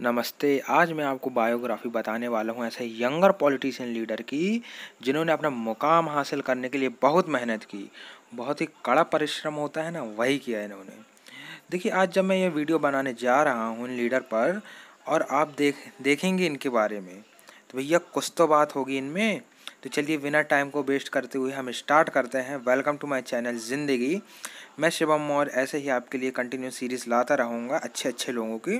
नमस्ते। आज मैं आपको बायोग्राफी बताने वाला हूँ ऐसे यंगर पॉलिटिशियन लीडर की, जिन्होंने अपना मुकाम हासिल करने के लिए बहुत मेहनत की, बहुत ही कड़ा परिश्रम होता है ना, वही किया इन्होंने। देखिए, आज जब मैं ये वीडियो बनाने जा रहा हूँ इन लीडर पर, और आप देख, देखेंगे इनके बारे में तो भैया कुछ तो बात होगी इनमें। तो चलिए, बिना टाइम को वेस्ट करते हुए हम स्टार्ट करते हैं। वेलकम टू माय चैनल ज़िंदगी। मैं शिवम और ऐसे ही आपके लिए कंटिन्यू सीरीज़ लाता रहूँगा अच्छे अच्छे लोगों की।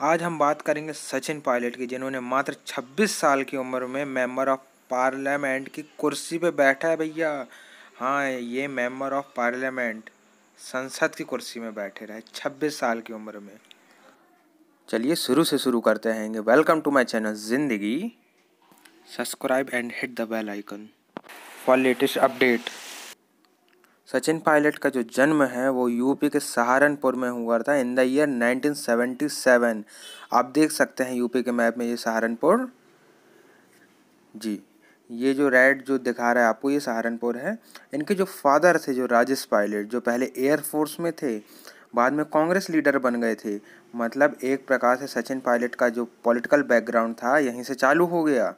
आज हम बात करेंगे सचिन पायलट की, जिन्होंने मात्र 26 साल की उम्र में मेंबर ऑफ़ पार्लियामेंट की कुर्सी पे बैठा है भैया। हाँ ये मेंबर ऑफ़ पार्लियामेंट संसद की कुर्सी में बैठे रहे 26 साल की उम्र में। चलिए शुरू से शुरू करते हैं welcome to my channel Zindagi. Subscribe and hit the bell icon for latest update Sachin Pilot का जो जन्म है, वो यूपी के सहारनपुर में हुआ था इन द ईयर 1977 आप देख सकते हैं यूपी के मैप में ये सहारनपुर। जी, ये जो रेड जो दिखा रहा है आपको, ये सहारनपुर है। इनके जो फादर थे, जो राजेश पायलट, जो पहले एयरफोर्स में थे, बाद में कांग्रेस लीडर बन गए थे। मतलब एक प्रकार से सचिन पायलट का जो पॉलिटिकल बैकग्राउंड था, यहीं से चालू हो गया।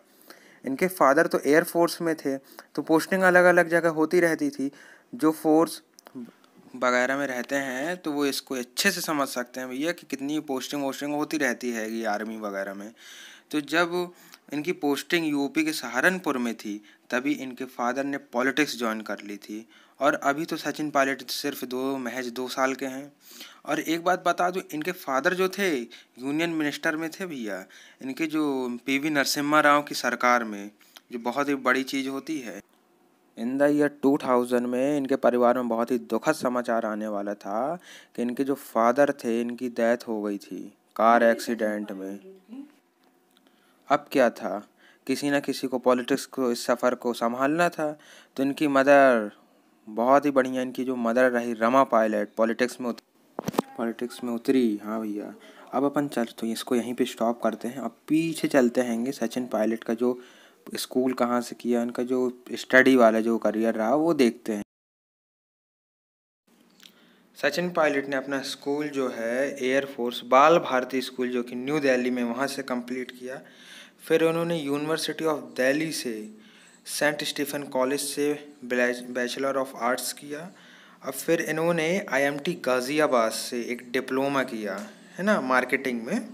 इनके फादर तो एयरफोर्स में थे तो पोस्टिंग अलग अलग जगह होती रहती थी। जो फोर्स वगैरह में रहते हैं तो वो इसको अच्छे से समझ सकते हैं भैया कि कितनी पोस्टिंग वोस्टिंग होती रहती है ये आर्मी वगैरह में। तो जब इनकी पोस्टिंग यूपी के सहारनपुर में थी, तभी इनके फादर ने पॉलिटिक्स ज्वाइन कर ली थी। और अभी तो सचिन पायलट सिर्फ़ दो, महज दो साल के हैं। और एक बात बता दूँ, इनके फादर जो थे यूनियन मिनिस्टर में थे भैया, इनके जो पी वी नरसिम्हा राव की सरकार में, जो बहुत ही बड़ी चीज़ होती है इन द ईयर 2000 में इनके परिवार में बहुत ही दुखद समाचार आने वाला था कि इनके जो फादर थे, इनकी डेथ हो गई थी, कार एक्सीडेंट में। अब क्या था? किसी न किसी को पॉलिटिक्स को, इस सफ़र को संभालना था तो इनकी मदर बहुत ही बढ़िया इनकी जो मदर रही रमा पायलट पॉलिटिक्स में पॉलिटिक्स में उतरी। हाँ भैया, अब अपन चल तो इसको यहीं पे स्टॉप करते हैं। अब पीछे चलते हैंगे सचिन पायलट का जो स्कूल कहाँ से किया, उनका जो स्टडी वाला जो करियर रहा, वो देखते हैं। सचिन पायलट ने अपना स्कूल जो है एयरफोर्स बाल भारती स्कूल जो कि न्यू दिल्ली में वहाँ से कंप्लीट किया। फिर उन्होंने यूनिवर्सिटी ऑफ़ दिल्ली से सेंट स्टीफन कॉलेज से बैचलर ऑफ़ आर्ट्स किया। अब फिर इन्होंने आईएमटी गाज़ियाबाद से एक डिप्लोमा किया, है ना, मार्केटिंग में।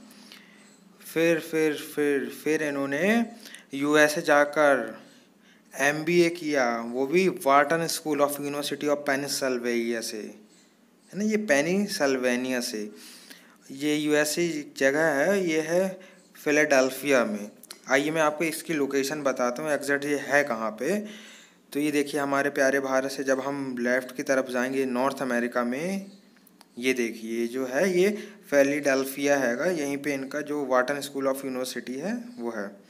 फिर फिर फिर फिर इन्होंने यूएसए जाकर एमबीए किया, वो भी Wharton school of university of Pennsylvania से, है ना? ये पेनिसल्वेनिया से। ये यूएसए जगह है, ये है फिलाडेल्फिया में। आइए मैं आपको इसकी लोकेशन बताता हूँ एग्जैक्ट ये है कहाँ पे। तो ये देखिए, हमारे प्यारे भारत से जब हम लेफ़्ट की तरफ़ जाएँगे नॉर्थ अमेरिका में, ये देखिए जो है, ये फेलीडेल्फिया हैगा, यहीं पे इनका जो वाटन स्कूल ऑफ़ यूनिवर्सिटी है, वो है।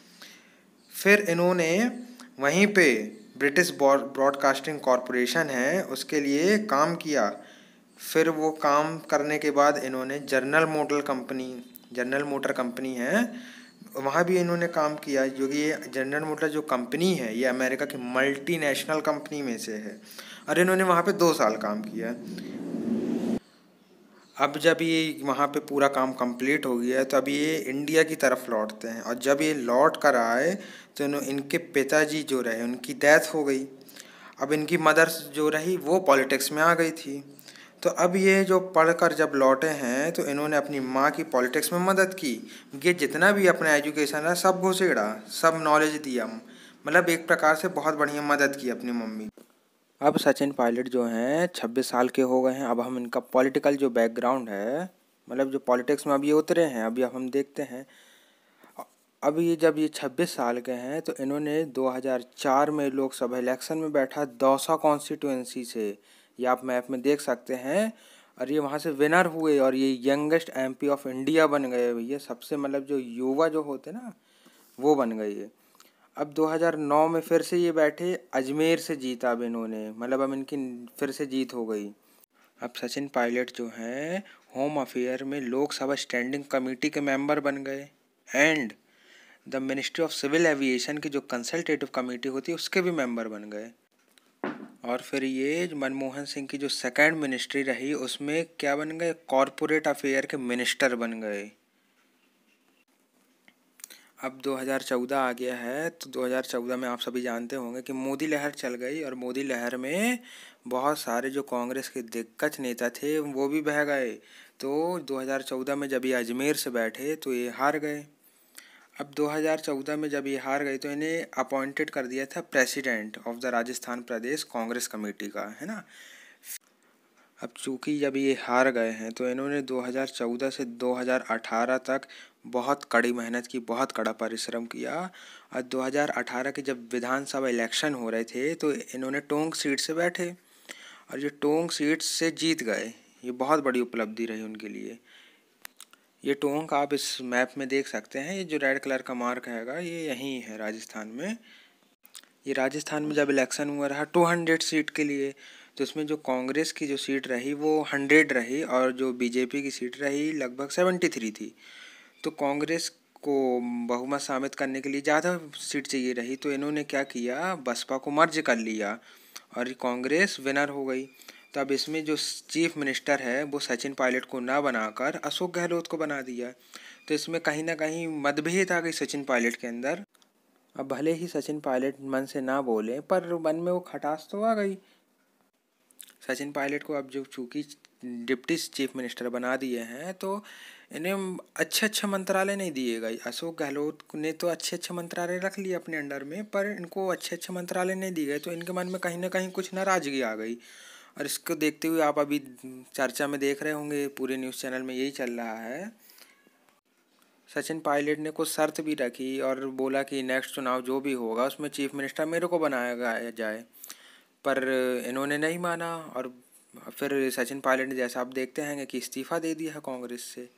फिर इन्होंने वहीं पे ब्रिटिश ब्रॉडकास्टिंग कॉरपोरेशन है, उसके लिए काम किया। फिर वो काम करने के बाद इन्होंने general motor company general motor company है, वहाँ भी इन्होंने काम किया जो कि ये जनरल मोटर जो कंपनी है, ये अमेरिका की मल्टीनेशनल कंपनी में से है। और इन्होंने वहाँ पे दो साल काम किया। अब जब ये वहाँ पे पूरा काम कंप्लीट हो गया है तो अब ये इंडिया की तरफ़ लौटते हैं। और जब ये लौट कर आए तो इनके पिताजी जो रहे, उनकी डेथ हो गई। अब इनकी मदर जो रही, वो पॉलिटिक्स में आ गई थी। तो अब ये जो पढ़कर जब लौटे हैं तो इन्होंने अपनी माँ की पॉलिटिक्स में मदद की। ये जितना भी अपना एजुकेशन है सब घुसेड़ा, सब नॉलेज दिया। मतलब एक प्रकार से बहुत बढ़िया मदद की अपनी मम्मी। अब सचिन पायलट जो हैं, छब्बीस साल के हो गए हैं। अब हम इनका पॉलिटिकल जो बैकग्राउंड है मतलब जो पॉलिटिक्स में अब ये उतरे हैं, अभी अब हम देखते हैं। अब ये जब ये छब्बीस साल के हैं तो इन्होंने 2004 में लोकसभा इलेक्शन में बैठा दौसा कॉन्स्टिट्यूंसी से। ये आप मैप में देख सकते हैं। और ये वहाँ से विनर हुए और ये यंगेस्ट एमपी ऑफ़ इंडिया बन गए। भैया सबसे मतलब जो युवा जो होते ना, वो बन गए ये। अब 2009 में फिर से ये बैठे अजमेर से जीता अब इन्होंने। मतलब अब इनकी फिर से जीत हो गई। अब सचिन पायलट जो हैं होम अफेयर में लोकसभा स्टैंडिंग कमेटी के मेंबर बन गए। And the ministry of civil aviation की जो कंसल्टेटिव कमेटी होती है, उसके भी मेंबर बन गए। और फिर ये मनमोहन सिंह की जो सेकेंड मिनिस्ट्री रही, उसमें क्या बन गए? कॉरपोरेट अफेयर के मिनिस्टर बन गए। अब 2014 आ गया है तो 2014 में आप सभी जानते होंगे कि मोदी लहर चल गई और मोदी लहर में बहुत सारे जो कांग्रेस के दिग्गज नेता थे, वो भी बह गए। तो 2014 में जब ये अजमेर से बैठे तो ये हार गए। अब 2014 में जब ये हार गए तो इन्हें अपॉइंटेड कर दिया था president of the Rajasthan Pradesh Congress committee का, है ना? अब चूँकि जब ये हार गए हैं तो इन्होंने 2014 से 2018 तक बहुत कड़ी मेहनत की, बहुत कड़ा परिश्रम किया। और 2018 के जब विधानसभा इलेक्शन हो रहे थे तो इन्होंने टोंक सीट से बैठे। और ये टोंक सीट से जीत गए। ये बहुत बड़ी उपलब्धि रही उनके लिए। ये टोंक आप इस मैप में देख सकते हैं। ये जो रेड कलर का मार्क हैगा, ये यहीं है राजस्थान में। ये राजस्थान में जब इलेक्शन हुआ रहा टू हंड्रेड सीट के लिए। तो इसमें जो कांग्रेस की जो सीट रही, वो हंड्रेड रही और जो बीजेपी की सीट रही लगभग सेवेंटी थ्री थी। तो कांग्रेस को बहुमत साबित करने के लिए ज़्यादा सीट चाहिए रही तो इन्होंने क्या किया? बसपा को मर्ज कर लिया और कांग्रेस विनर हो गई। तो अब इसमें जो चीफ मिनिस्टर है, वो सचिन पायलट को ना बनाकर अशोक गहलोत को बना दिया। तो इसमें कहीं ना कहीं मतभेद आ गई सचिन पायलट के अंदर। अब भले ही सचिन पायलट मन से ना बोले, पर मन में वो खटास तो आ गई सचिन पायलट को अब जो चूँकि डिप्टी चीफ मिनिस्टर बना दिए हैं तो इन्हें अच्छे अच्छे मंत्रालय नहीं दिए गए अशोक गहलोत ने तो अच्छे अच्छे मंत्रालय रख लिए अपने अंडर में, पर इनको अच्छे अच्छे मंत्रालय नहीं दिए गए तो इनके मन में कहीं ना कहीं कुछ नाराज़गी आ गई। और इसको देखते हुए आप अभी चर्चा में देख रहे होंगे, पूरे न्यूज़ चैनल में यही चल रहा है। सचिन पायलट ने कुछ शर्त भी रखी और बोला कि नेक्स्ट चुनाव जो भी होगा, उसमें चीफ मिनिस्टर मेरे को बनाया जाए। पर इन्होंने नहीं माना और फिर सचिन पायलट ने जैसा आप देखते हैं कि इस्तीफ़ा दे दिया है कांग्रेस से।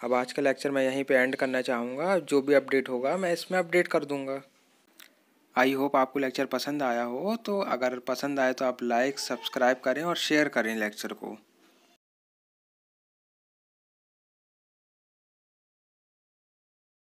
अब आज का लेक्चर मैं यहीं पे एंड करना चाहूँगा। जो भी अपडेट होगा मैं इसमें अपडेट कर दूँगा। आई होप आपको लेक्चर पसंद आया हो तो अगर पसंद आए तो आप लाइक, सब्सक्राइब करें और शेयर करें लेक्चर को।